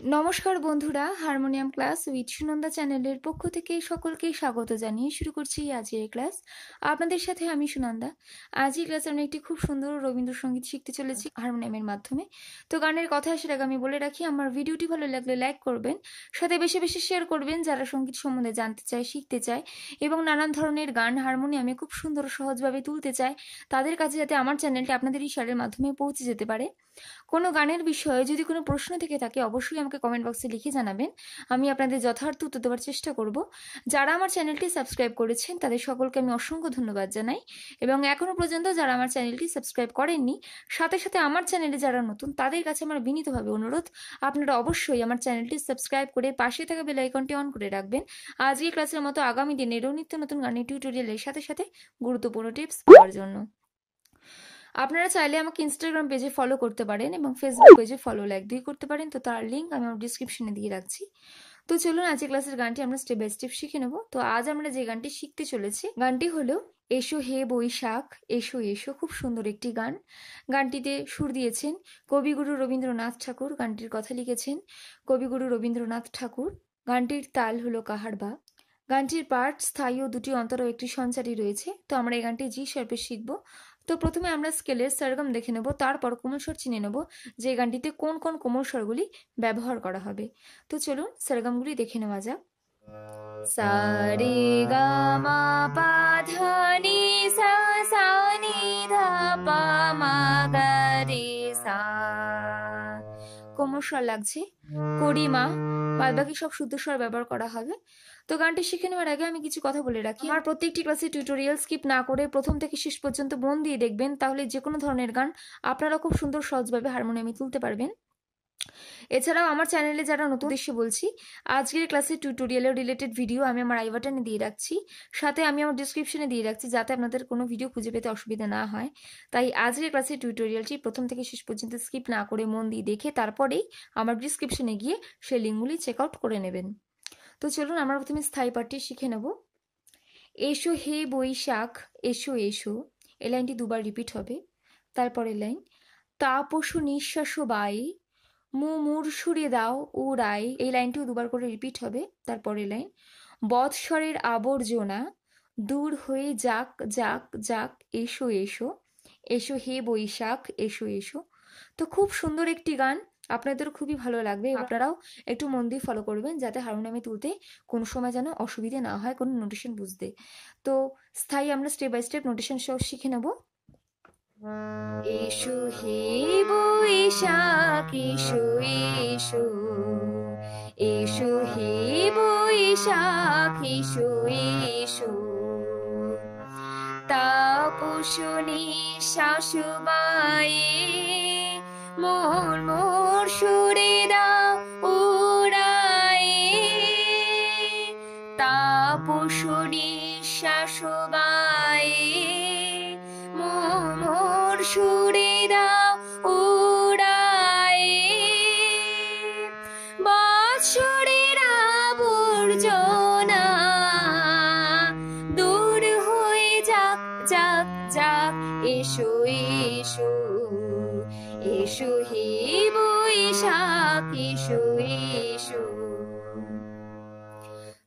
নমস্কার বন্ধুরা, harmonium class with Sunanda চ্যানেলের পক্ষ থেকে সকলকে স্বাগত জানিয়ে শুরু করছি আজকের ক্লাস। আপনাদের সাথে আমি সুনন্দা। আজকের ক্লাসে আমরা একটি খুব সুন্দর রবীন্দ্রসঙ্গীত শিখতে চলেছি হারমোনিয়ামের মাধ্যমে। তো গানের কথা আগে আমি বলে রাখি, আমার ভিডিওটি ভালো লাগলে লাইক করবেন, সাথে বেশি বেশি শেয়ার করবেন যারা সংগীত সম্বন্ধে জানতে চায়, শিখতে চায় এবং নানান ধরনের গান হারমোনিয়ামে খুব সুন্দর সহজভাবে তুলতে চায়, তাদের কাছে যাতে আমার চ্যানেলটি আপনাদের ইশারের মাধ্যমে পৌঁছে যেতে পারে। কোনো গানের বিষয়ে যদি কোনো প্রশ্ন থেকে থাকে, অবশ্যই আমাকে কমেন্ট বক্সে লিখে জানাবেন। আমি আপনাদের যথার্থ উত্তর দেওয়ার চেষ্টা করব। যারা আমার চ্যানেলটি সাবস্ক্রাইব করেছেন, তাদের সকলকে আমি অসংখ্য ধন্যবাদ জানাই। এবং এখনও পর্যন্ত যারা আমার চ্যানেলটি সাবস্ক্রাইব করেননি, সাথে সাথে আমার চ্যানেলে যারা নতুন, তাদের কাছে আমার বিনীতভাবে অনুরোধ, আপনারা অবশ্যই আমার চ্যানেলটি সাবস্ক্রাইব করে পাশে থাকা বেল আইকনটি অন করে রাখবেন। আজকের ক্লাসের মতো আগামী দিনেরও নিত্য নতুন গানের টিউটোরিয়ালের সাথে সাথে গুরুত্বপূর্ণ টিপস পাওয়ার জন্য। আপনারা চাইলে আমাকে ইনস্টাগ্রাম পেজে ফলো করতে পারেন এবং ফেসবুক পেজে ফলো লাইক দুই করতে পারেন। তো তার লিঙ্ক আমি আমার ডিসক্রিপশনে দিয়ে রাখছি। তো চলুন আজকের ক্লাসের গানটি আমরা স্টেপ বাই স্টেপ শিখে নেব। তো আজ আমরা যে গানটি শিখতে চলেছি, গানটি হলো এসো হে বৈশাখ, এসো এসো খুব সুন্দর একটি গান। গানটিতে সুর দিয়েছেন কবিগুরু রবীন্দ্রনাথ ঠাকুর। গানটির কথা লিখেছেন কবিগুরু রবীন্দ্রনাথ ঠাকুর। গানটির তাল হলো কাহারবা গানটির পার্ট স্থায়ী ও দুটি অন্তর একটি সঞ্চারী রয়েছে। তো আমরা এই গানটি জি শার্পে শিখব। তো প্রথমে আমরা স্কেলের সরগম দেখে নেব, তারপর কোমল স্বর চিনে নেব যে গানটিতে কোন কোন কোমল স্বরগুলি ব্যবহার করা হবে। তো চলুন সরগমগুলি দেখে নেওয়া যাক। সারে গা মা পা ধা স্বর লাগছে। করিমা বাদ বাকি সব শুদ্ধ স্বর ব্যবহার করা হবে। তো গানটি শিখে নেওয়ার আগে আমি কিছু কথা বলে রাখি। আমার প্রত্যেকটি ক্লাসে টিউটোরিয়াল স্কিপ না করে প্রথম থেকে শেষ পর্যন্ত মন দিয়ে দেখবেন, তাহলে যে কোনো ধরনের গান আপনারা খুব সুন্দর সহজভাবে হারমোনিয়ামে তুলতে পারবেন। এছাড়াও আমার চ্যানেলে যারা নতুন উদ্দেশ্যে বলছি, আজকের ক্লাসে টিউটোরিয়ালের রিলেটেড ভিডিও আমি আমার আই বাটনে দিয়ে রাখছি। সাথে আমি আমার ডিসক্রিপশনে দিয়ে রাখছি যাতে আপনাদের কোনো ভিডিও খুঁজে পেতে অসুবিধা না হয়। তাই আজকের ক্লাসের টিউটোরিয়ালটি প্রথম থেকে শেষ পর্যন্ত স্কিপ না করে মন দিয়ে দেখে তারপরেই আমার ডিসক্রিপশনে গিয়ে সেই লিঙ্কগুলি চেক আউট করে নেবেন। তো চলুন আমরা প্রথমে স্থায়ী পাঠটি শিখে নেব। এসো হে বৈশাখ, এসো এসো। এ লাইনটি দুবার রিপিট হবে। তারপরের লাইন তাপসু নিঃশ্বাস বাই মু মুর সুরে দাও রায়। এই লাইনটিও দুবার করে রিপিট হবে তারপরের লাইন। বৎসরের আবর্জনা, দূর হয়ে যাক যাক যাক, এসো এসো। এসো হে বৈশাখ, এসো এসো। তো খুব সুন্দর একটি গান আপনাদের খুবই ভালো লাগবে। আপনারাও একটু মন দিয়ে ফলো করবেন, যাতে হারমোনিয়ামে তুলতে কোনো সময় যেন অসুবিধে না হয়, কোনো নোটেশন বুঝতে। তো স্থায়ী আমরা স্টেপ বাই স্টেপ নোটেশন সহ শিখে নেব। এসো হে বৈশাখ এসো এসো এসো হে বৈশাখ এসো এসো তাপসনি মোর মোর সুরে দাও উড়ায়ে তাপসনি এসো এসো। এসো হে বৈশাখ, এসো এসো।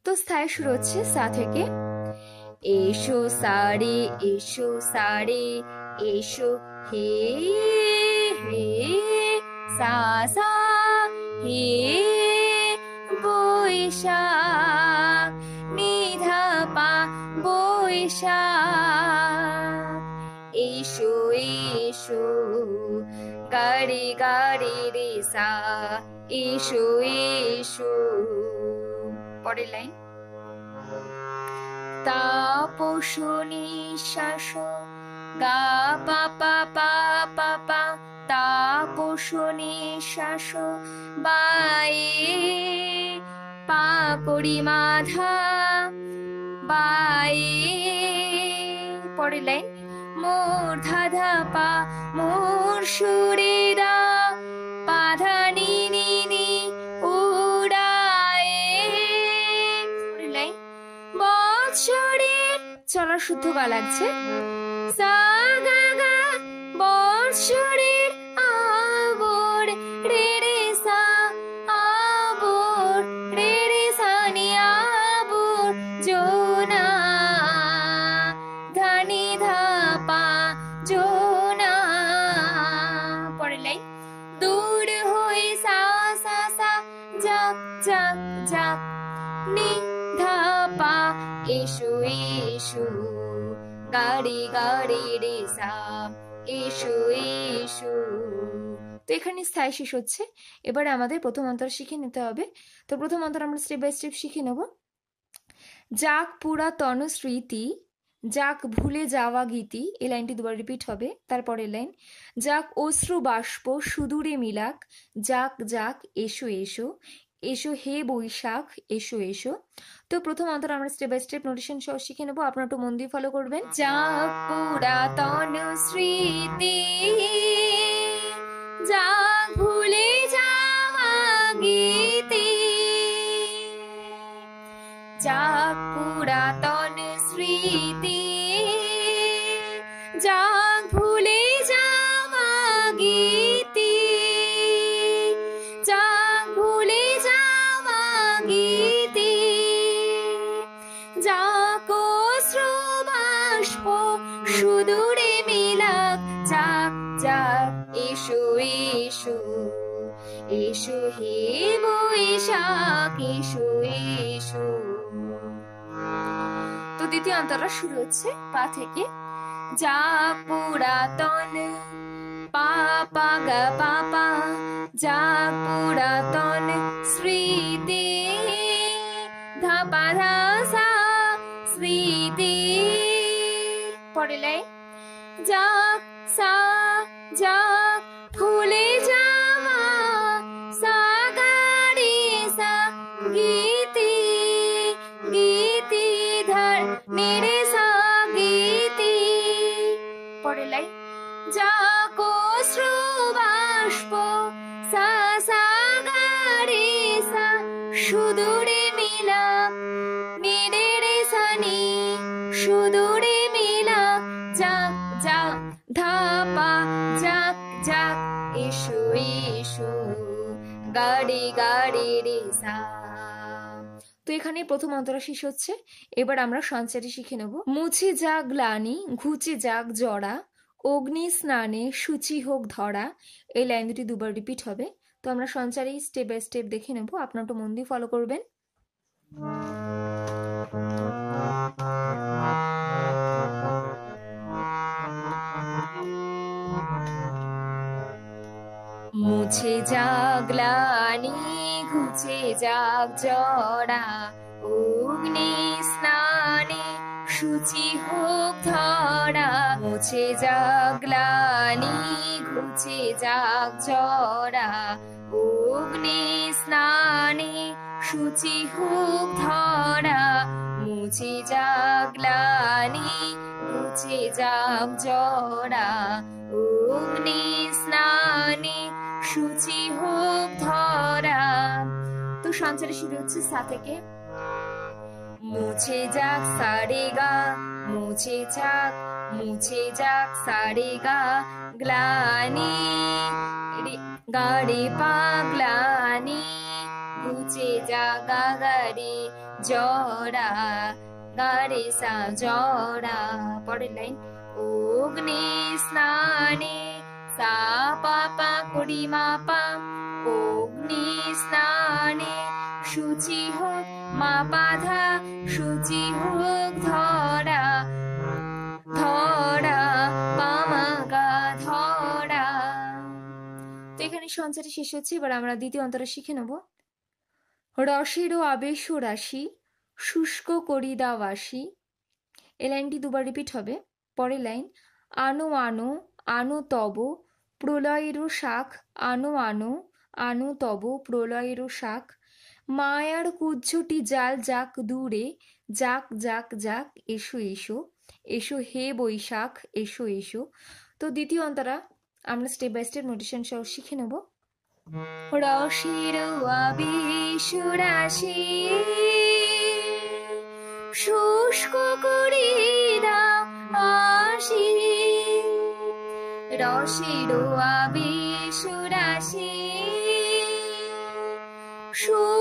তো স্থায়ী শুরু হচ্ছে সা থেকে। এসো সারে এসো সারে, এসো হে হে, সা সা, হে, বৈশাখ নিধা পা, বৈশাখ। এসো এসো গাড়ি গাড়ি রে সা এসো এসো পরের লাইন। তাপসনি শ্বাস গা, পা পা পা পা পা। তাপসনি শ্বাস বায়ে পা করি মাধা বায়ে পরের লাইন। মোর ধাধা পা মোর সুরে দা পাধা নি নি নি উড়ায়ে বৎসরে চলা শুদ্ধ গা লাগছে। সা যাক যাক নি ধা পা, এসো এসো, গাড়ি গাড়ি রে সা, এসো এসো। তো এখানে স্থায়ী শেষ হচ্ছে। এবারে আমাদের প্রথম অন্তর শিখে নিতে হবে। তো প্রথম অন্তর আমরা স্টেপ বাই স্টেপ শিখে নেব। যাক পুরাতন স্মৃতি, যাক ভুলে যাওয়া গীতি, এই লাইনটি দুবার রিপিট হবে, তারপরের লাইন। যাক অশ্রু বাষ্প, সুদূরে মিলাক, যাক যাক, এসো এসো এসো হে বৈশাখ, এসো এসো। তো প্রথম অন্তর আমরা স্টেপ বাই স্টেপ নোটিশন সহ শিখে নেব। আপনারা একটু মন দিয়ে ফলো করবেন। যাক পুরাতন স্মৃতি যাক ভুলে যাওয়া গীতি যাক পুরাতন স্মৃতি যাক এসো হে বৈশাখ তো দ্বিতীয় অন্তরা শুরু হচ্ছে পা থেকে। যা পুরাতন পাপা গা যা পুরাতন স্মৃতি ধাপা ধাসা স্মৃতি। লাইন যাক সা যাক সুদূরে মিলা মেরে সানি। সুদূরে মিলা, যাক যাক, ধাপা, যাক যাক, এসো এসো, গাড়ি গাড়ি রে তো এখানে প্রথম অন্তরা শেষ হচ্ছে। এবার আমরা সঞ্চারী শিখে নেব। মুছে যাক গ্লানি, ঘুচে যাক জড়া অগ্নি স্নানে সূচি হোক ধরা। এই লাইন দুটি দুবার রিপিট হবে। তো আমরা সঞ্চারী স্টেপ বাই স্টেপ দেখে নেব। আপনার একটু মন দিয়ে ফলো করবেন। মুছে যাক গ্লানি ঘুচে যাক জড়া অগ্নি স্নানে সূচি হোক ধরা, মুছে যাক গ্লানি, ঘুচে যাক জড়া অগ্নি স্নানে সূচি হোক ধরা, মুছে যাক গ্লানি, ঘুচে যাক জড়া অগ্নি স্নানে সূচি হোক ধরা। তো সঞ্চারে শুরু হচ্ছে সা থেকে মুছে যাক সারে গা, মুছে যাক মুছে যাক সারে গা, গ্লানি গাড়ি পা, গ্লানি মুছে যা গা গাড়ি জড়া গাড়ি সা জড়া পরের লাইন, অগ্নি স্নানে সা পা পা কুড়ি মা পা, অগ্নি স্নানে সূচি হোক ধরা তো এখানে সঞ্চারে শেষ হচ্ছে, এবার আমরা দ্বিতীয় শিখে নেব। রসেরও আবেশ রাশি, শুষ্ক করি দাওয়াসি এই লাইনটি দুবার রিপিট হবে। পরের লাইন, আনো আনো আনো তব, প্রলয়েরও শাখ আনো আনো আনো তব, প্রলয়েরও শাখ মায়ার কুজ্জটি জাল যাক দূরে, যাক যাক যাক, এসো এসো এসো হে বৈশাখ, এসো এসো। তো দ্বিতীয় অন্তরা, আমরা স্টেপ বাই স্টেপ নোটিশন সহ শিখে নেব। রসের আবেশ শুষ্ক করে আসি। রসের আবেশ রাশি শুষ্ক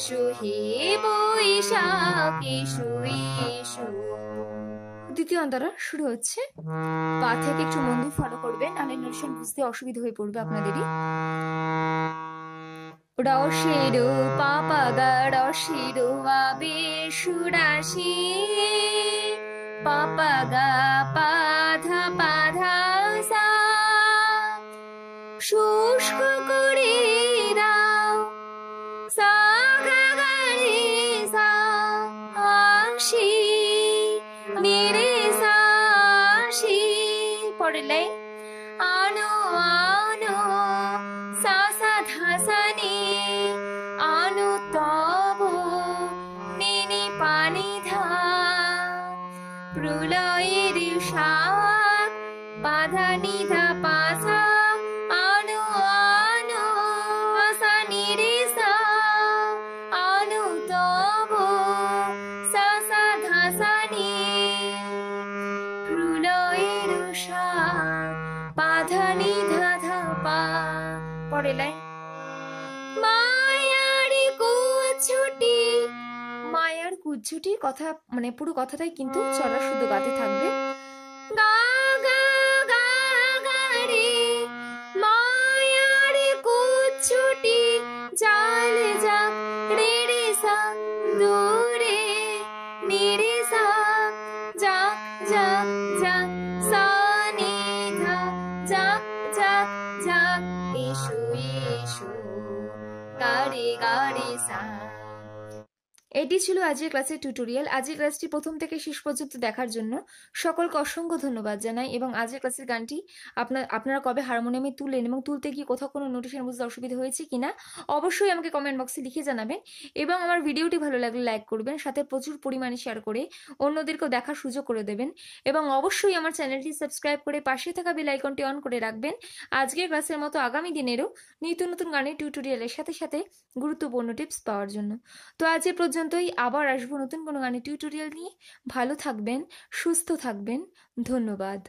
এসো হে বৈশাখ এসো দ্বিতীয় অন্তরা শুরু হচ্ছে। পা থেকে একটু মন ফলো করবেন। নাহলে নোটেশন বুঝতে অসুবিধা হয়ে পড়বে আপনাদেরই। রসেরো পাপা গা রসেরো আবে সুরাশি পাপা পাধা পাধা সা পরের আনো আনো, সাসা সা ধা সা নি আনো তব নিনি পানি ধা প্রলয়ের সাপ বাধা নিধা পাশা মায়ার কথা মানে পুরো কথাটাই কিন্তু চলা শুধু গাতে থাকবে। গা গা গা গা রে মায়ার কুচ্ছুটি জাল যাক রে রে সা দূরে নি রে সা যাক যাক যাক সা নি ধা যাক যাক যাক এসো এসো গাড়ি গাড়ি সা। এটি ছিল আজকের ক্লাসের টিউটোরিয়াল আজকের ক্লাসটি প্রথম থেকে শেষ পর্যন্ত দেখার জন্য সকলকে অসংখ্য ধন্যবাদ জানাই এবং আজকের ক্লাসের গানটি আপনার আপনারা কবে হারমোনিয়ামে তুলেন এবং তুলতে গিয়ে কোথাও কোনো নোটিশন বুঝতে অসুবিধা হয়েছে কিনা অবশ্যই আমাকে কমেন্ট বক্সে লিখে জানাবেন এবং আমার ভিডিওটি ভালো লাগলে লাইক করবেন, সাথে প্রচুর পরিমাণে শেয়ার করে অন্যদেরকেও দেখার সুযোগ করে দেবেন এবং অবশ্যই আমার চ্যানেলটি সাবস্ক্রাইব করে পাশে থাকা বেল আইকনটি অন করে রাখবেন। আজকের ক্লাসের মতো আগামী দিনেরও নিত্য নতুন গানের টিউটোরিয়ালের সাথে সাথে গুরুত্বপূর্ণ টিপস পাওয়ার জন্য। তো আজ এ পর্যন্তই আবার আসব নতুন কোনো গানের টিউটোরিয়াল নিয়ে। ভালো থাকবেন সুস্থ থাকবেন। ধন্যবাদ।